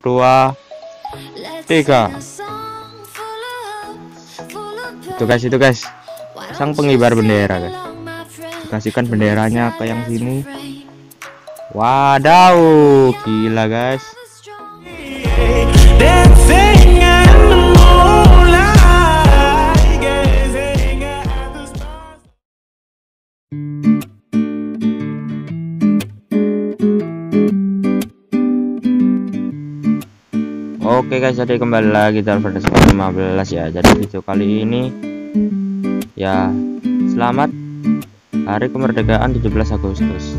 dua tiga. Itu guys itu guys. Sang pengibar bendera guys. Kasihkan benderanya ke yang sini. Wadaw gila guys Oke guys, jadi kembali lagi dalam pada 15 ya. Jadi video kali ini ya selamat hari kemerdekaan 17 Agustus.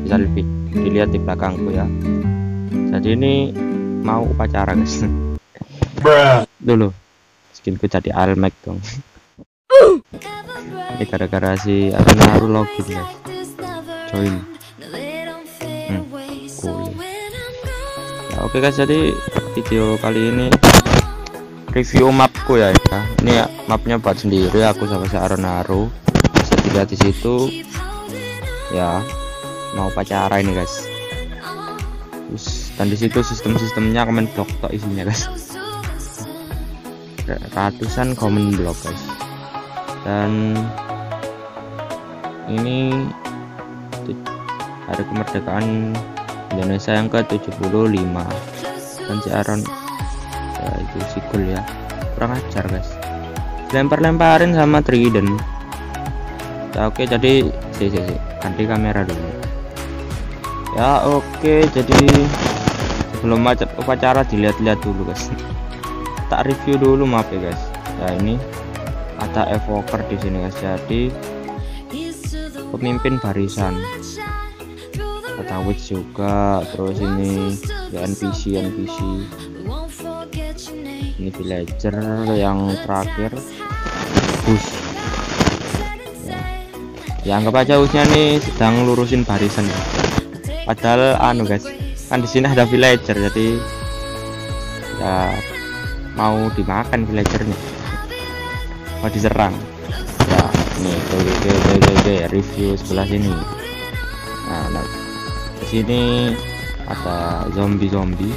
Bisa lebih dilihat di belakangku ya. Jadi ini mau upacara guys. Dulu skinku jadi almek dong. ini gara-gara si Arunaru login guys. Join. Hmm, cool. Ya, oke guys, jadi video kali ini review mapku ya, ya. Ini ya, mapnya buat sendiri aku sama si Aronaru. Bisa dilihat di situ. Ya, mau pacara ini guys. Terus, dan di situ sistem-sistemnya komen block tok isinya guys. Ratusan komen block guys. Dan ini hari kemerdekaan Indonesia yang ke-75 dan si Aaron. Ya itu sikul ya. Kurang ajar guys. Lempar-lemparin sama Trident. Ya oke jadi si, si, si. ganti kamera dulu. Ya oke jadi sebelum macet upacara dilihat-lihat dulu guys. Tak review dulu maaf ya guys. Ya ini ada evoker di sini guys. Jadi pemimpin barisan ada witch juga terus ini ya NPC NPC ini villager yang terakhir. Bus. Ya, ya anggap aja busnya nih sedang lurusin barisan. Padahal anu guys kan di sini ada villager jadi ya mau dimakan villagernya. Mau diserang. Ya nih tuh, tuh, tuh, review sebelah sini. Nah, nah di sini ada zombie zombie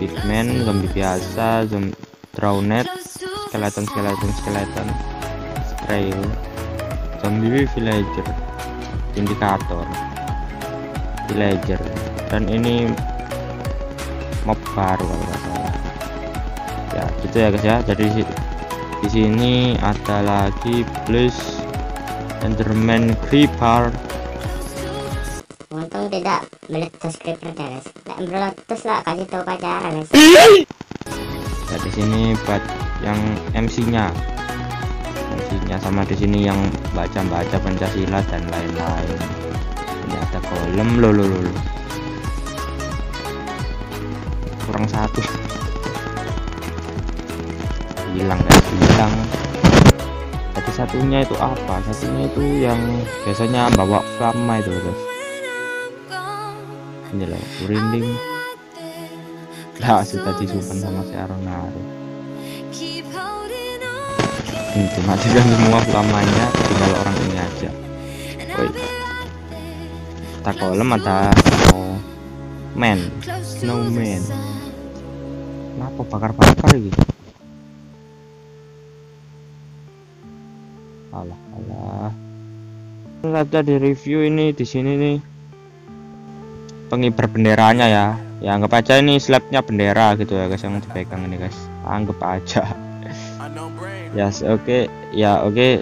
pigman zombie biasa zombie drownet skeleton skeleton skeleton trail zombie villager indikator villager. Dan ini mob baru ya gitu ya guys ya. Jadi di sini ada lagi plus enderman creeper untung tidak meletus creeper guys tak meletus lah kasih tahu pacaran guys ya di sini buat yang MC nya MC nya sama di sini yang baca-baca Pancasila dan lain-lain. Ini ada kolom lo lo lo kurang satu. Hilang guys hilang. Tapi satunya itu apa? Satunya itu yang biasanya bawa flama itu guys ini loh merinding lah sudah disimpan sama si Aronaru itu matikan semua flamanya tinggal orang ini aja. Woi tak kolom ada snow man snowman. Kenapa bakar-bakar gitu alah alah. Ada di review ini di sini nih pengibar benderanya ya. Ya anggap aja ini slabnya bendera gitu ya guys yang dipegang ini guys. Anggap aja. Ya yes, oke. Okay. ya oke. Okay.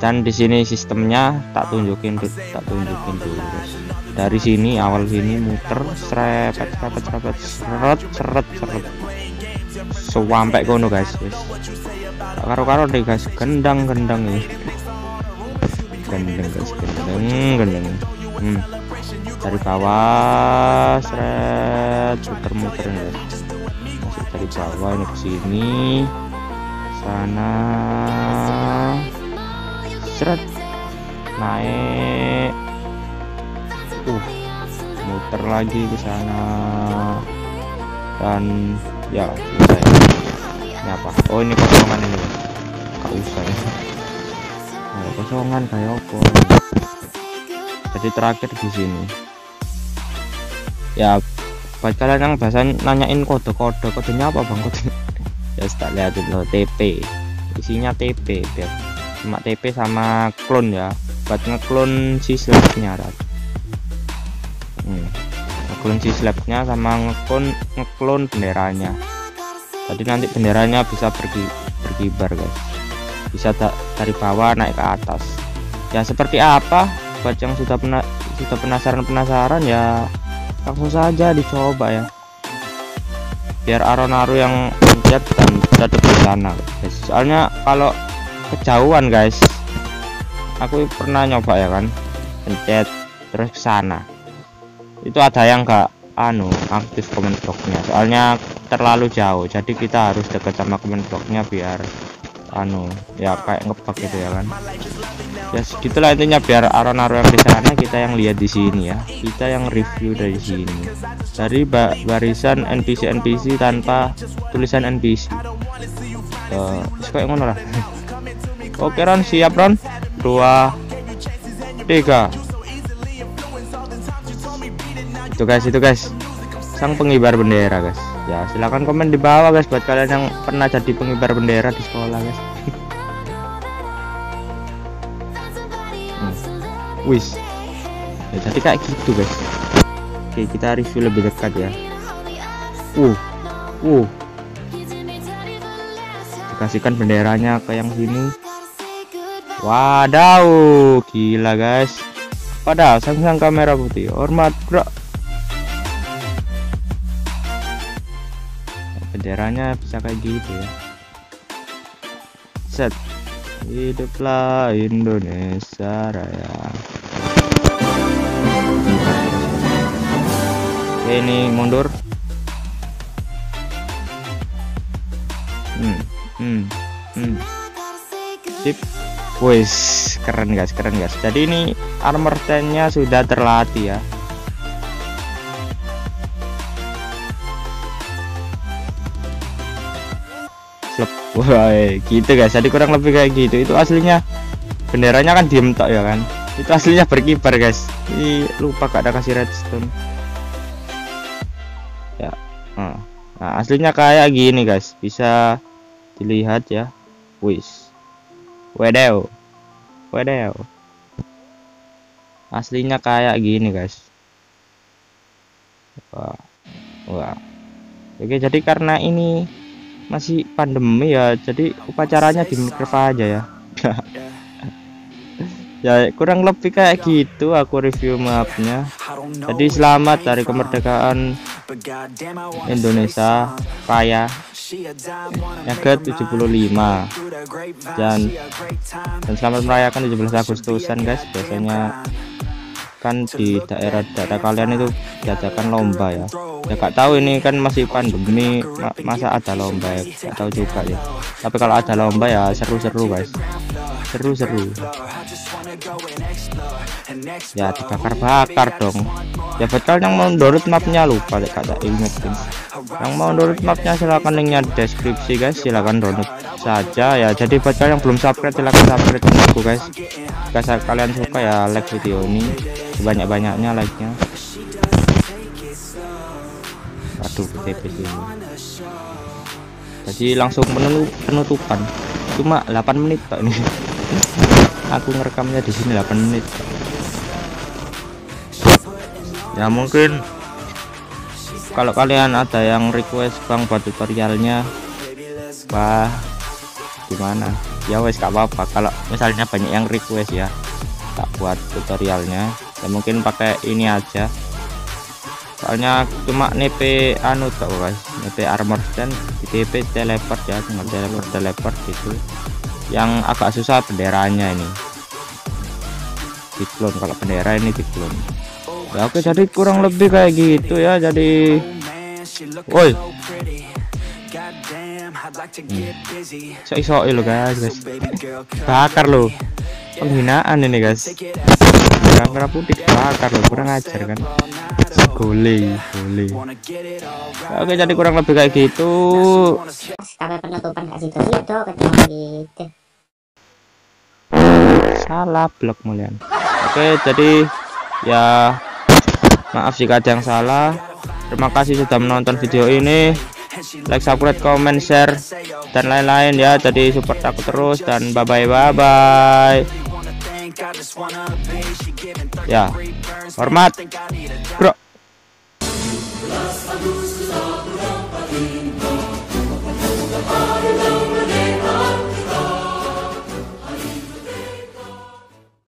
dan di sini sistemnya tak tunjukin tak tunjukin dulu guys. Dari sini awal sini muter serepet serepet serepet seret seret seret. Sampai kono guys guys. Karo-karo deh guys. Gendang gendang ini. Gendeng guys gendeng gendeng. Hmm. Dari bawah seret muter-muter guys masuk dari bawah ini ke sini sana. Seret. Naik. Uh muter lagi ke sana. Dan ya selesai. Ini apa? Oh ini kosongan ini. Gak usah ya. Kosongan kayak apa? Jadi terakhir di sini ya buat kalian yang bahasa nanyain kode-kode kodenya apa bang? Kode ya tak lihat dulu TP isinya TP biar cuma TP sama clone ya. Buat ngeklon si slabnya hmm. ngeklon si slabnya sama ngeklon ngeklon benderanya. Jadi nanti benderanya bisa pergi berkibar guys. Bisa tak dari bawah naik ke atas. Ya seperti apa? Buat yang sudah pernah sudah penasaran penasaran ya langsung saja dicoba ya. Biar aron-aru yang pencet dan tetap di sana guys. soalnya kalau kejauhan guys aku pernah nyoba ya kan pencet terus sana. Itu ada yang enggak anu aktif blocknya soalnya terlalu jauh jadi kita harus dekat sama blocknya biar anu ya kayak ngebug gitu ya kan. Ya segitulah intinya biar aron-aron yang di sana kita yang lihat di sini ya. Kita yang review dari sini. Dari ba barisan NPC NPC tanpa tulisan NPC uh, kayak ngono oke Ron siap Ron? Dua tiga. Itu guys itu guys sang pengibar bendera guys ya silahkan komen di bawah guys buat kalian yang pernah jadi pengibar bendera di sekolah guys. Hmm. wis. Ya jadi kayak gitu guys. Oke kita review lebih dekat ya. Uh uh. Kasihkan benderanya ke yang sini. Wadaw gila guys. Padahal sang-sang kamera putih hormat bro benderanya bisa kayak gitu ya. Set. Hiduplah Indonesia Raya. Oke, ini mundur. Hmm hmm hmm. Sip. Wis keren guys keren guys. Jadi ini armor nya sudah terlatih ya wah gitu guys. Jadi kurang lebih kayak gitu. Itu aslinya benderanya kan diem tok ya kan. Itu aslinya berkibar guys. Ini lupa gak ada kasih redstone. Ya nah, aslinya kayak gini guys. Bisa dilihat ya. Wis. Wedew wedew aslinya kayak gini guys. Wah. Wah. Oke jadi karena ini masih pandemi ya jadi upacaranya di mikrofon aja ya. Ya kurang lebih kayak gitu aku review mapnya. Jadi selamat dari kemerdekaan Indonesia kaya yang ke 75 dan dan selamat merayakan 17 Agustusan guys. Biasanya kan di daerah-daerah kalian itu diadakan lomba ya. Ya gak tahu ini kan masih pandemi ma masa ada lomba ya? Gak tahu juga ya. Tapi kalau ada lomba ya seru-seru guys. Seru-seru. Ya dibakar-bakar dong. Ya betul yang mau download mapnya lupa deh kata ingetin yang mau download mapnya silahkan linknya di deskripsi guys. Silahkan download saja ya. Jadi buat kalian yang belum subscribe silahkan subscribe aku guys. Jika kalian suka ya like video ini sebanyak-banyaknya like nya aduh TP sini jadi langsung penutupan. Cuma 8 menit pak ini. Aku ngerekamnya di sini 8 menit. Ya mungkin. Kalau kalian ada yang request bang buat tutorialnya wah gimana? Ya wes gak apa-apa. Kalau misalnya banyak yang request ya tak buat tutorialnya ya mungkin pakai ini aja. Soalnya cuma nepe anu tau guys. Nepe armor di TP teleport ya tinggal teleport teleport gitu. Yang agak susah benderanya ini. Diklon kalau bendera ini diklon. Ya oke jadi kurang lebih kayak gitu ya jadi woi hmm. so iso lo guys guys. Bakar lo penghinaan ini guys. merah putih bakar loh kurang ajar kan? boleh boleh oke jadi kurang lebih kayak gitu. Sampai penutupan kasih situ? Ketemu gitu. Salah blok mulian. Oke jadi ya maaf jika ada yang salah. Terima kasih sudah menonton video ini like subscribe comment share dan lain-lain ya. Jadi support aku terus dan bye bye bye bye ya hormat. Bro.